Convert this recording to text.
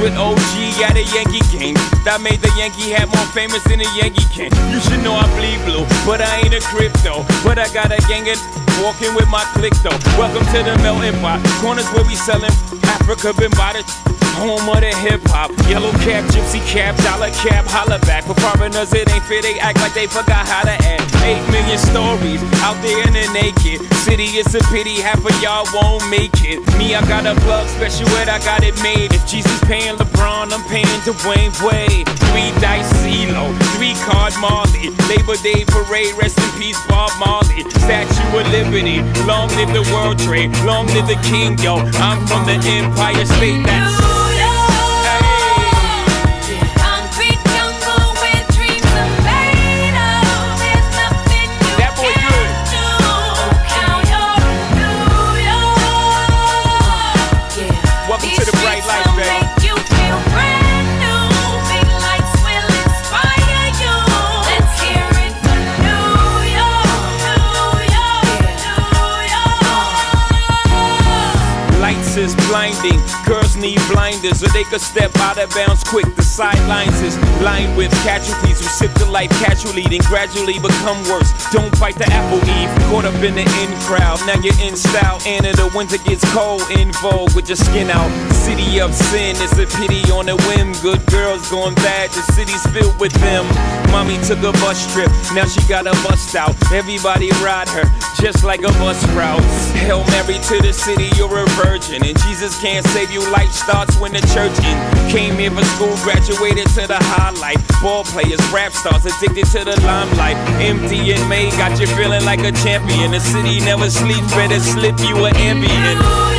With OG at a Yankee game. That made the Yankee hat more famous than a Yankee can. You should know I bleed blue, but I ain't a crypto. But I got a gang of walking with my click though. Welcome to the melting pot. Corners where we selling Africa been by the Home of the hip hop, yellow cap, gypsy cap, dollar cap, holla back. For foreigners, it ain't fair, they act like they forgot how to act. Eight million stories out there in the naked city. It's a pity half of y'all won't make it. Me, I got a plug special ed, I got it made. If Jesus paying LeBron, I'm paying Dwayne Wade. Three dice CeeLo, three card Marley. Labor Day parade, rest in peace, Bob Marley. Statue of Liberty, long live the World Trade, long live the King, yo. I'm from the Empire State. That's need blinders, or they could step out of bounds quick. The sidelines is lined with casualties who sip the life casually, then gradually become worse. Don't bite the apple eve, caught up in the in crowd. Now you're in style, and in the winter gets cold, in vogue with your skin out. City of sin, it's a pity on a whim. Good girls going bad, the city's filled with them. Mommy took a bus trip, now she got a bust out. Everybody ride her, just like a bus route. Hail Mary to the city, you're a virgin. And Jesus can't save you, life starts when the church in. Came here for school, graduated to the highlight. Ball players, rap stars, addicted to the limelight. Empty and May got you feeling like a champion. The city never sleeps, better slip you an ambient.